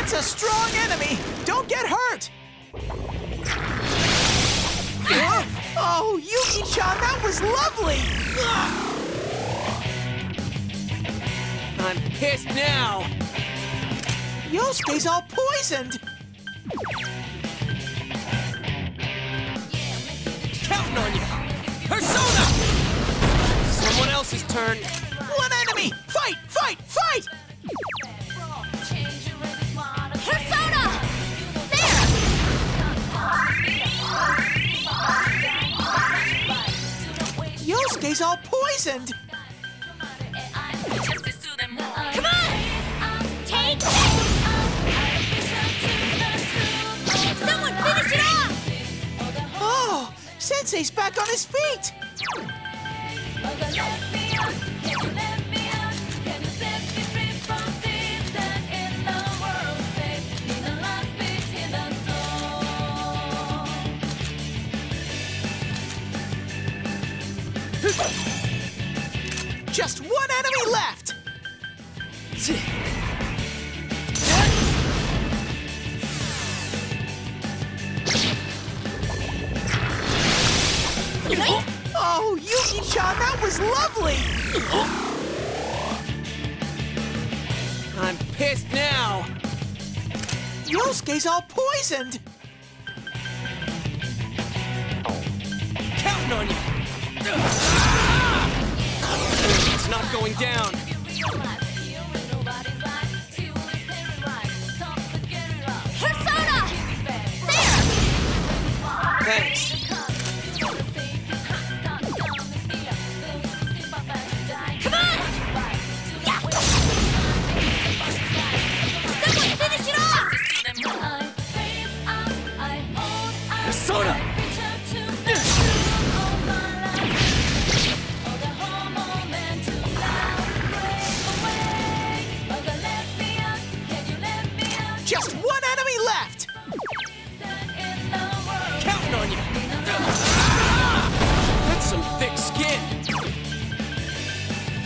That's a strong enemy! Don't get hurt! Oh, Yuki-chan, that was lovely! I'm pissed now. Yosuke's all poisoned! Counting on you. Persona! Someone else's turn. One enemy! Fight! Fight! Fight! Yosuke's all poisoned! Come on! Take this! Someone finish it off! Oh! Sensei's back on his feet! Just one enemy left! Oh, Yuki-chan, that was lovely! I'm pissed now. Yosuke's all poisoned! Counting on you. Not going down. Just one enemy left! Counting on you. That's some thick skin.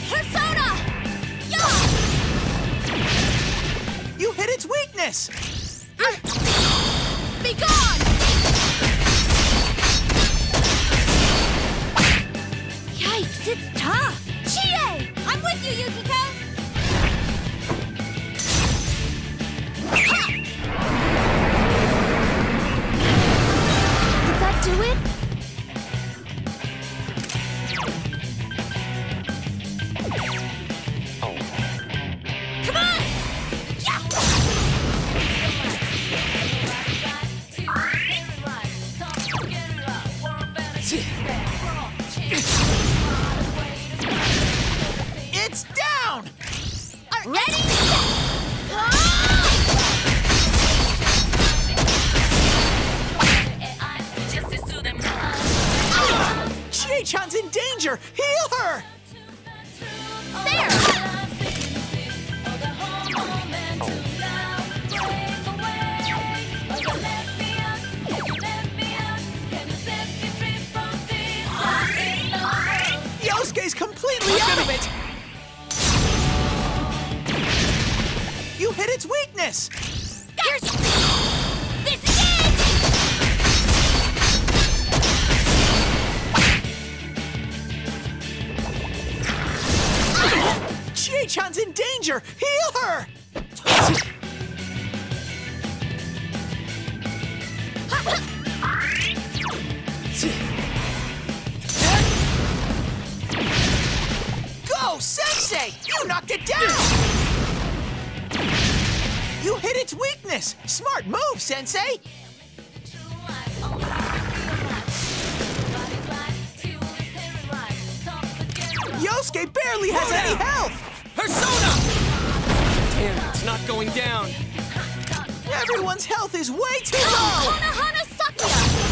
Persona! Yeah! You hit its weakness! Be It's down! Ready? Chie-chan's in danger! Heal her! There! Yosuke's completely out of it! You hit its weakness! Here's... This is it! Chie-chan's in danger! Heal her! You knocked it down! You hit its weakness! Smart move, Sensei! Yosuke barely has Slow any health! Persona! Damn, it's not going down. Everyone's health is way too low! Konohana Sakuya!